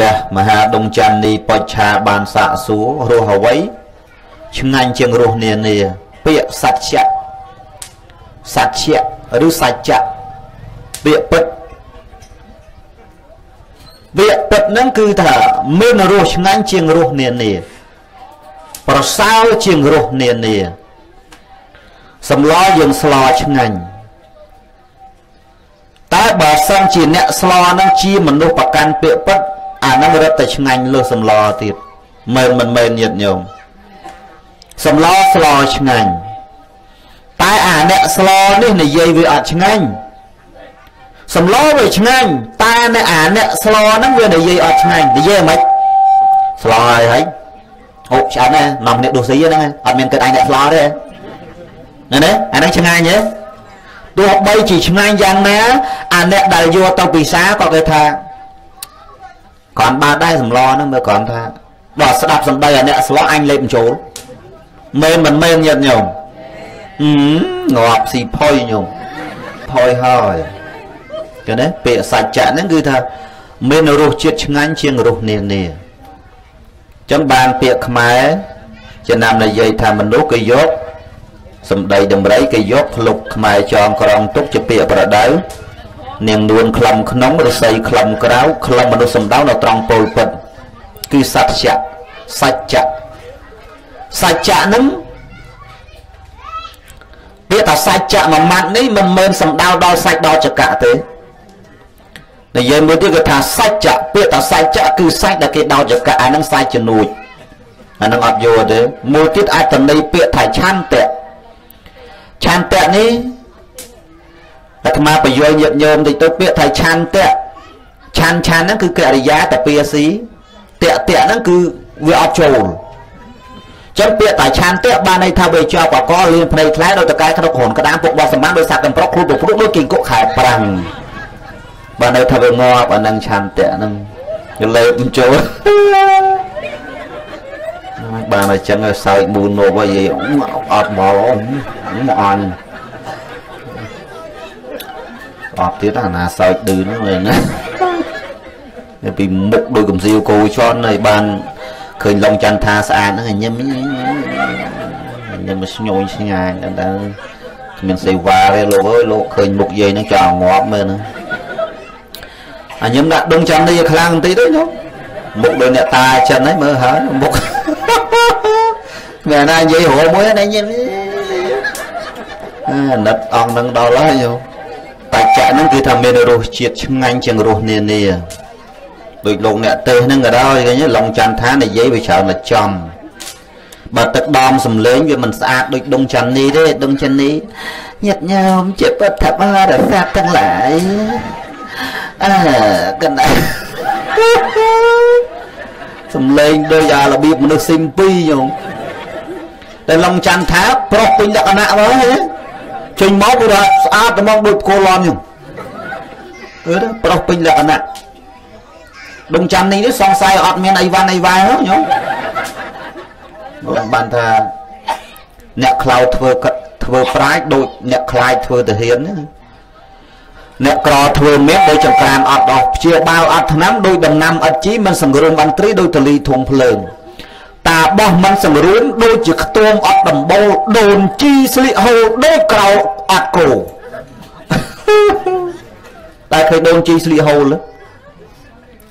ព្រះមហាដុងច័ន្ទនីបច្ឆាបានសាកសួររស់អ្វីឆ្ងាញ់ជាងរស់នានាពាក្យសច្ចៈសច្ចៈឬសច្ចៈពាក្យពិតពាក្យពិតហ្នឹងគឺថាមានរសឆ្ងាញ់ជាងរសនានាប្រសើរជាងរសនានាសម្លយើងស្លឆ្ងាញ់តែបើសិនជាអ្នកស្លហ្នឹងជាមនុស្សប្រកាន់ពាក្យពិត អាហ្នឹងរឹតតែឆ្ងាញ់លើសសម្លទៀតមិនមិនមែនញាតញោមសម្លស្លឆ្ងាញ់តែអាអ្នកស្លនេះនិយាយវាអត់ឆ្ងាញ់សម្លវាឆ្ងាញ់តែអ្នកអាអ្នកស្លហ្នឹងវានិយាយអត់ឆ្ងាញ់និយាយមិនស្លហើយហើយអូឆ្អែតណានាំអ្នកដួសស៊ីហ្នឹងអត់មានគិតឯងអ្នកស្លទេណាណាអាហ្នឹងឆ្ងាញ់ទេទោះបីជាឆ្ងាញ់យ៉ាងណាអាអ្នកដែលយកទៅពិសាក៏គេថា គាត់បានដែរសម្លហ្នឹងមើលគាត់ថាដល់ស្ដាប់សំដីអាអ្នកស្លអញលេបបញ្ចូលមែនមិនមែនញាតញោមងាប់ស៊ីផុយញោមផុយហើយឃើញទេពាក្យសច្ចៈហ្នឹងគឺថាមានរសជាតិឆ្ងាញ់ជាងរសនានាចឹងបានពាក្យខ្មែរចំណាំនិយាយថាមនុស្សគេយកសម្ដីដំរីគេយកភ្លុកខ្មែរចងក្រងទុកជាពាក្យប្រដៅ នាងនួនខ្លំក្នុងរស័យខ្លំក្រៅខ្លំមនុស្សសំដៅនៅត្រង់ពលពិតគឺសច្ចៈសច្ចៈសច្ចៈហ្នឹងពាក្យថាសច្ចៈមួយម៉ាត់នេះមិនមែនសំដៅដល់សាច់ដល់ចកៈទេនិយាយមួយទៀតគឺថាសច្ចៈពាក្យថាសច្ចៈគឺសាច់ដែលគេដោតចកៈអានឹងសាច់ជំនួយអានឹងអត់យល់ទេមួយទៀតអាចតំណីពាក្យថាឆន្ទៈឆន្ទៈនេះ អាត្មាបញ្យល់ញាតញោមតិចទៅពាក្យថាឆន្ទៈឆានឆានហ្នឹងគឺកិរិយាតពាស៊ីតៈតៈហ្នឹងគឺវាអត់ចូលចឹងពាក្យតាឆានតៈបានន័យថាវាជាប់កកលៀនភ្នែកខ្លែដោយតកែក្នុងគ្រុនក្តាមពុកបោះសម្បានដោយសត្វកំប្រុកគ្រូពុកព្រុកដូចគីងគុកខែប្រាំងបានន័យថាវាងាប់អានឹងឆានតៈហ្នឹងវាលេបចូលបានអញ្ចឹងសើចមូនមកវិញអត់មកមកអញ អត់ទៀតអាណាសើចឌឺហ្នឹងវិញណាពីមុខដូចកំសៀវគោជន់ហើយបានឃើញឡុងចន្ទថាស្អាតហ្នឹងញឹមញឹមស្ញយស្ងាញដល់គ្មានសេវាទេលោកអើយលោកឃើញមុខយាយហ្នឹងចង់ងាប់មើលហ្នឹងអញញឹមដាក់ដងចន្ទនេះខ្លាំងបន្តិចទៅញោមមុខដូចអ្នកតាចិនហ្នឹងមើលហើយមុខមានណានិយាយរោមួយណាញឹមអាណិតអង្គនឹងដល់ហើយញោម បច្ចៈហ្នឹងគឺថាមានរសជាតិឆ្ងាញ់ជាងរសនានាដូចលោកអ្នកទេសហ្នឹងក៏ដោយឃើញឡុងច័ន្ទថានិយាយវាច្រើនតែចំបើទឹកដមសំលេងវាមិនស្អាតដូចដុងច័ន្ទនេះទេដុងច័ន្ទនេះញាតញោមជាពុទ្ធបរិស័ទទាំងឡាយអើកណ្ដាលសំលេងដូចអារបៀបមនុស្សស៊ីមពីញោមតែឡុងច័ន្ទថាប្រុសពេញលក្ខណៈមកហ៎ ចេញមកគឺថាស្អាតតែមកដូចគោឡនញោមអឺប្រុសពេញលក្ខណៈដុំចាំនេះនេះសង្ស័យអត់មានអីវ៉ាន់អីវ៉ាញោមខ្ញុំបានថាអ្នកខ្លោចធ្វើធ្វើប្រាជ្ញដូចអ្នកខ្លាចធ្វើទាហានណាអ្នកក្រធ្វើមេឃដូចចង្ក្រានអត់ដោះព្យាបាលអត់ថ្នាំដូចដំណាំអត់ជីមិនសង្រួមអន្ត្រីដូចតលីធំភ្លើង តាបោះមិនសង្រួមដូចជាខ្ទមអត់ដំបូលដូនជីស្លៀកហូលដូចក្រៅអត់គោតែឃើញដូនជីស្លៀកហូលទេ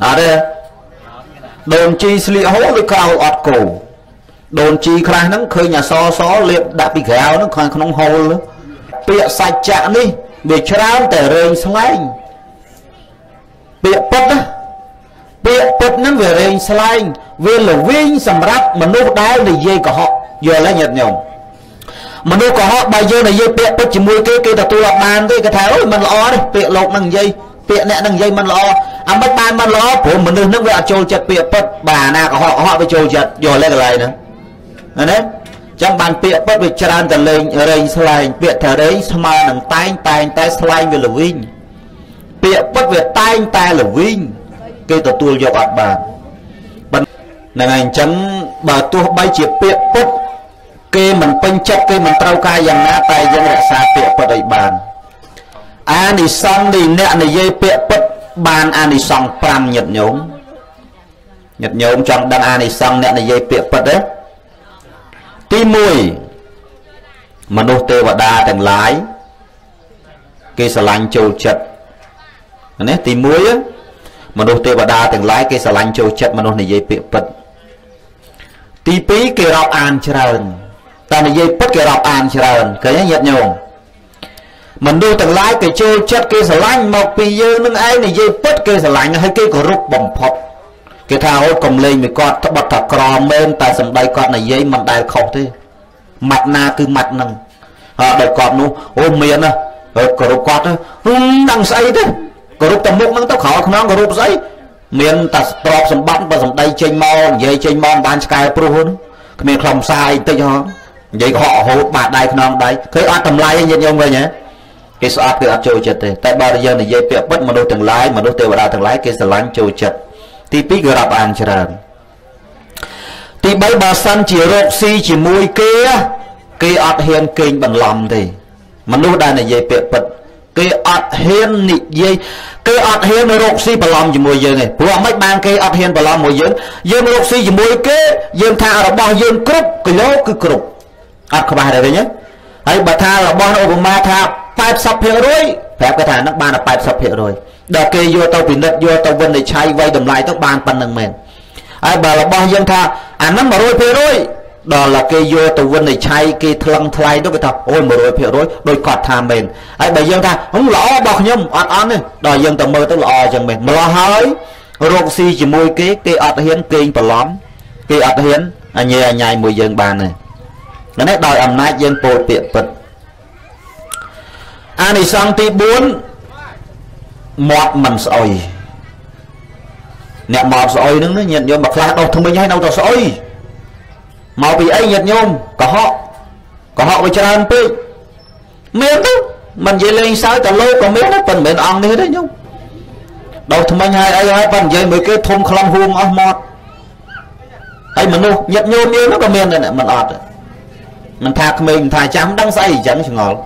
អត់ទេដូនជីស្លៀកហូលឬក្រៅអត់គោដូនជីខ្លះហ្នឹងឃើញអសសលាបដាក់ពីក្រៅហ្នឹងខាងក្នុងហូលពាក្យសច្ចៈនេះវាច្រើនតែរែងស្លែងពាក្យពិតណា ពាក្យពិតហ្នឹងវារែងស្លែងវាល្វីងសម្រាប់មនុស្សដែលនិយាយកុហកយល់ហើយញាតិញោមមនុស្សកុហកបើយើងនិយាយពាក្យពិតជាមួយគេគេទទួលអត់បានទេគេថាអូយមិនល្អទេពាក្យលោកហ្នឹងនិយាយពាក្យអ្នកនឹងនិយាយមិនល្អអាមិនបានមិនល្អព្រោះមនុស្សនឹងវាអត់ចូលចិត្តពាក្យពិតបាទណាកុហកកុហកវាចូលចិត្តយកលេកន្លែងហ្នឹងណាចឹងបានពាក្យពិតវាច្រើនតែលេងរែងស្លែងពាក្យថារែងស្មើនឹងតែងតែងតែស្លែងវាល្វីងពាក្យពិតវាតែងតែល្វីង គេទទួលយកអត់បានហ្នឹងហើយអញ្ចឹងបើទោះបីជាពាក្យពិតគេមិនពេញចិត្តគេមិនត្រូវការយ៉ាងណាតែយើងរក្សាពាក្យពិតឲ្យបានអានិសង្ឃនៃអ្នកនិយាយពាក្យពិតបានអានិសង្ឃ5ញាតញោមញាតិញោមចង់ដឹងអានិសង្សអ្នកនិយាយពាក្យពិតទេទី1មនុស្សទេវតាទាំងឡាយគេស្រឡាញ់ចូលចិត្តនេះទី1 មនុស្សទេវតាទាំងឡាយគេស្រឡាញ់ចូលចិត្តមនុស្សនិយាយពាក្យពិតទី2គេរាប់អានច្រើនតែនិយាយពិតគេរាប់អានច្រើនឃើញញាតិញោមមនុស្សទាំងឡាយគេចូលចិត្តគេស្រឡាញ់មកពីយើងនឹងឯងនិយាយពិតគេស្រឡាញ់ហើយគេគោរពបំផុតគេថាអូកុំលេងមួយគាត់ត្បិតថាក្រមែនតែសម្ដីគាត់និយាយមិនដែលខុសទេម៉ាត់ណាគឺម៉ាត់នឹងហើយដល់គាត់នោះអូមានណាគោរពគាត់ហ្នឹងដឹងស្អីទេ គោរពតែមុខហ្នឹងទៅក្រោយខ្នងគោរពស្អីមានតែទ្រពសម្បត្តិបើសម្ដីចេញមកនិយាយចេញមកបានឆ្កែព្រោះហ្នឹងគ្មានខ្លំសាយតិចហ៎និយាយកុហករហូតបាក់ដៃខ្នងដៃឃើញអត់តម្លៃញាតិញោមវិញហ៎គេស្អប់គេអត់ចូលចិត្តទេតែបើយើងនិយាយពាក្យពិតមនុស្សទាំងឡាយមនុស្សទេវតាទាំងឡាយគេស្រឡាញ់ចូលចិត្តទី2គឺរាប់អានច្រើនទី3បើសិនជារោគស៊ីជាមួយគេគេអត់ហ៊ានកេងបន្លំទេមនុស្សដែលនិយាយពាក្យពិត គេអត់ហ៊ាននិយាយគេអត់ហ៊ានរកស៊ីបន្លំជាមួយយើងទេព្រោះមិនបានគេអត់ហ៊ានបន្លំមួយយើងយើងរកស៊ីជាមួយគេយើងថារបស់យើងគ្រប់គីឡូគឺគ្រប់អត់ខ្វះទេវិញហើយបើថារបស់ឧបមាថា80%ប្រាប់គេថានឹងបានតែ80%ដល់គេយកទៅពិនិត្យយកទៅវិនិច្ឆ័យវាយតម្លៃទៅបានប៉ុណ្្នឹងមែនហើយបើរបស់យើងថាអាហ្នឹង100% ដល់គេយកទៅវិនិច្ឆ័យគេថ្លឹងថ្លៃទៅគេថាអូយ100%ដោយគាត់ថាមែនហើយបើយើងថាហឹមល្អរបស់ខ្ញុំអត់អន់ទេដល់យើងទៅមើលទៅល្អអញ្ចឹងមែនម្ល៉េះហើយរកស៊ីជាមួយគេគេអត់ហ៊ានកេងប្រឡំគេអត់ហ៊ានអញអញ្ញាយមួយយើងបានទេនេះដោយអំណាចយើងពោលពាក្យពិតអានិសង្សទី4មាត់មិនស្អុយអ្នកមាត់ស្អុយហ្នឹងញាតិញោមមកខ្លះដោះថ្មិញហើយនៅតែស្អុយ មកពីអីញាតិញោមកុហកកុហកវាច្រើនពេកមានទៅមិននិយាយលេងសើចតែលោកក៏មានដែរប៉ុន្តែមិនអង្គនេះទេញោមដោថ្មិញហើយអីហើយប៉ុន្តែនិយាយមួយគេធំខ្លងហួងអស់មាត់ហើយមនុស្សញាតិញោមយើងក៏មានដែរមិនអត់មិនថាក្មេងមិនថាចាំដឹងស្អីអញ្ចឹងឆ្ងល់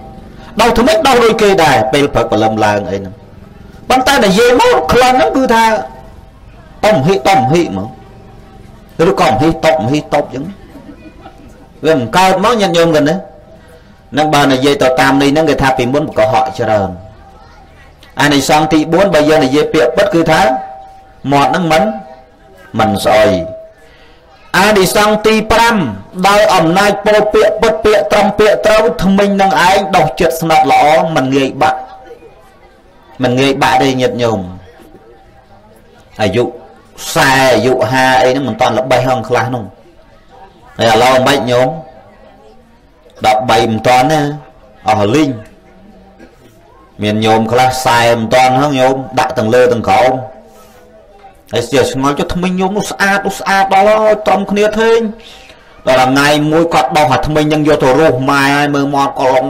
ដោថ្មិញដោដូចគេដែរពេលព្រឹកព្រលឹមឡើងអីហ្នឹងប៉ុន្តែនិយាយមកខ្លងហ្នឹងគឺថាតំហិតំហិហ្មងឬក៏មហិតប់មហិតប់អញ្ចឹង វាមិនកើតមកញាតិញោមกันណានឹងបើនិយាយទៅតាមនេះហ្នឹងគេថាពីមុនកុហកច្រើនអានិសង្ឃទី4បើយើងនិយាយពាក្យពិតគឺថាមាត់ហ្នឹងមិនមិនស្អុយអានិសង្ឃទី5ដោយអំណាចពោពាក្យពិតពាក្យត្រង់ពាក្យត្រូវថ្មិញនឹងឯងដោះចិត្តស្និទ្ធល្អមិនងាយបាក់មិនងាយបាក់ទេញាតិញោមអាយុ40អាយុ50អីហ្នឹងមិនតាន់ល្បេះហងខ្លះនោះ ហើយឥឡូវមិនញោម13មិនតាន់ណាអស់លីងមានញោមខ្លះខ្សែមិនតាន់ហ្នឹងញោមដាក់ទាំងលើទាំងក្រោមហើយស្ទើរស្ងល់ចុះថ្មិញញោមនោះស្អាតនោះស្អាតដល់ត្រឹមគ្នាទេដល់ថ្ងៃមួយគាត់បោះអាថ្មិញហ្នឹងយកទៅរស់ម៉ែហើយមើលមាត់កលង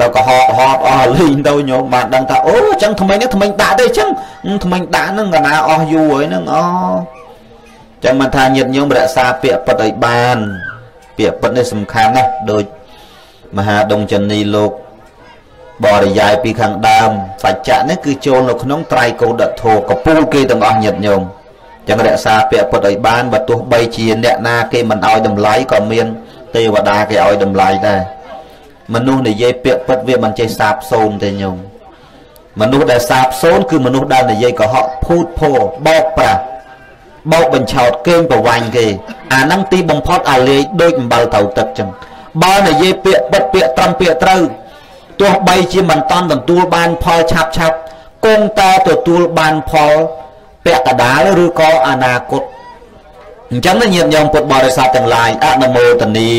លោកក៏ហត់ហត់អស់លីងទៅញោមបានដឹងថាអូអញ្ចឹងថ្មិញនេះថ្មិញដាក់ទេអញ្ចឹងថ្មិញដាក់ហ្នឹងកណាអស់យូរហើយហ្នឹងអូ ចឹងមិនថាញាតញោមរក្សាពាក្យពិតឲ្យបាន ពាក្យពិតនេះសំខាន់ណាស់ដូចមហាដងចនីលោកបរិយាយពីខាងដើមសច្ចៈនេះគឺចូលនៅក្នុងត្រៃកោដធោកពូលគេទាំងអស់ញាតញោមចឹងរក្សាពាក្យពិតឲ្យបានបើទោះបីជាអ្នកណាគេមិនឲ្យតម្លៃក៏មាន ទេវតាគេឲ្យតម្លៃដែរមនុស្សនិយាយពាក្យពិតវាមិនចេះសាបសូន្យទេញោមមនុស្សដែលសាបសូន្យគឺមនុស្សដែលនិយាយកុហកភូតភោបោកប្រាស់ បោកបញ្ឆោតគេងប្រវាញ់គេអាហ្នឹងទីបំផុតអាលេខដូចអំបិលត្រូវទឹកចឹងបើនិយាយពាក្យពិតពាក្យត្រឹមពាក្យត្រូវទោះបីជាមិនតាន់ទទួលបានផលឆាប់ឆាប់គង់តែទទួលបានផលពាក់កដាលឬក៏អនាគតអញ្ចឹងញាតិញោមពុទ្ធបរិស័ទទាំងឡាយអនុមោទនី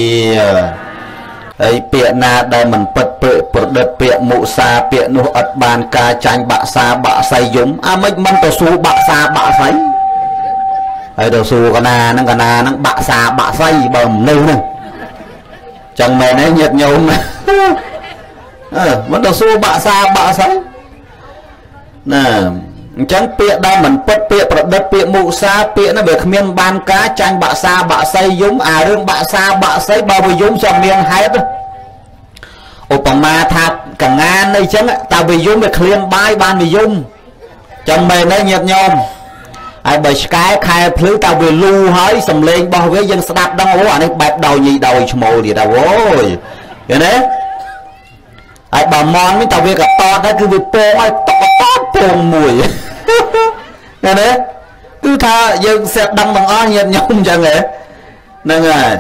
ហើយពាក្យណាដែលមិនពិតប្រឌិតពាក្យមុសាពាក្យនោះអត់បានការចាញ់បាក់សាបាក់សៃយំអាមិនមិនទៅសួរបាក់សាបាក់សៃ ហើយទៅសួរកណាហ្នឹងកណាហ្នឹងបាក់សាបាក់សៃបើមនុស្សហ្នឹងចឹងមែនទេញាតិញោមអឺមិនទៅសួរបាក់សាបាក់សៃណាអញ្ចឹងពាក្យដែលមិនពិតពាក្យប្រឌិតពាក្យមុសាពាក្យហ្នឹងវាគ្មានបានការចាញ់បាក់សាបាក់សៃយំអារឿងបាក់សាបាក់សៃបើវាយំចាំមានហេតុឧបមាថាកងានអីចឹងតើវាយំវាក្លៀនបាយបានវាយំចឹងមែនទេញាតិញោម ហើយបើឆ្កែខែភ្លឺតើវាលូហើយសំឡេងរបស់វាយើងស្ដាប់ដឹងអូអានេះបែបដោយញីដោយឈ្មោលទៀតអូយឃើញទេហើយបើមន់វិញតើវាក៏តតដែរគឺវាពងឲ្យតតពងមួយឃើញទេគឺថាយើងសេះដឹងទាំងអស់ញាតិញោមអញ្ចឹងហ៎ហ្នឹងហើយ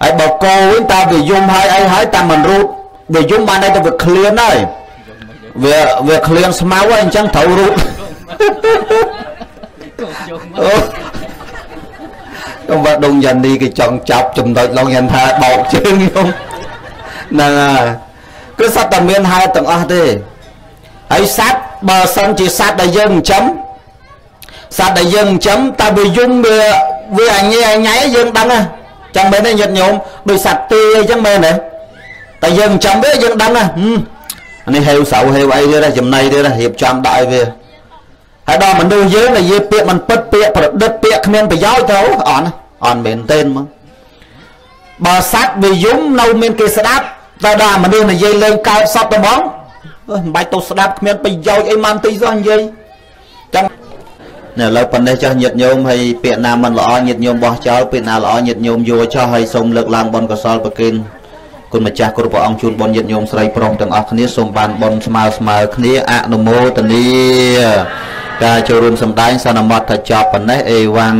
ហើយបើគោវិញតើវាយំហើយអីហើយតែមិនរូតវាយំបានតែវាឃ្លានហើយវាវាឃ្លានស្មៅហើយអញ្ចឹងត្រូវរូត អូខ្ញុំបាត់ដងយ៉ានីគេចង់ចាប់ចំណុចឡងយ៉ាងថាបោកជើងខ្ញុំហ្នឹងហើយគឺសត្វតែមានហេតុទាំងអស់ទេហើយសត្វបើសិនជាសត្វដែលយើងចិញ្ចឹមសត្វដែលយើងចិញ្ចឹមតើវាយំវាវាអញអញ៉ៃយើងដឹងណាចឹងមែនទេញាតិញោមដោយសត្វទេអញ្ចឹងមែនទេតែយើងចិញ្ចឹមវាយើងដឹងណាអានេះហេវសៅហេវអីទៀតចំណៃទៀតរៀបចំដាក់ឲ្យវា ហើយដល់មនុស្សយើងនិយាយពាក្យមិនពិតពាក្យប្រឌិតពាក្យគ្មានប្រយោជន៍ទៅអត់អត់មែនទេមកបើសត្វវាយំនៅមានគេស្ដាប់តែដល់មនុស្សនិយាយលេងកើតសពទៅហ្មងមិនបាច់ទៅស្ដាប់គ្មានប្រយោជន៍អីមិនទីសោះនិយាយចឹងនៅឥឡូវប៉ុណ្ណេះចុះញាតញោមហើយពាក្យណាមិនល្អញាតញោមបោះចោលពាក្យណាល្អញាតញោមយកចោះហើយសូមលើកឡើងបុណ្យកុសលប្រគិនគុណម្ចាស់គ្រប់ព្រះអង្គជូនបុណ្យញាតញោមស្រីប្រុសទាំងអស់គ្នាសូមបានបុណ្យស្មើស្មើគ្នាអនុមោទនា ការចូលរួមសម្ដែងសន្មតថាចប់ប៉ុណ្ណេះអេវ៉ាំង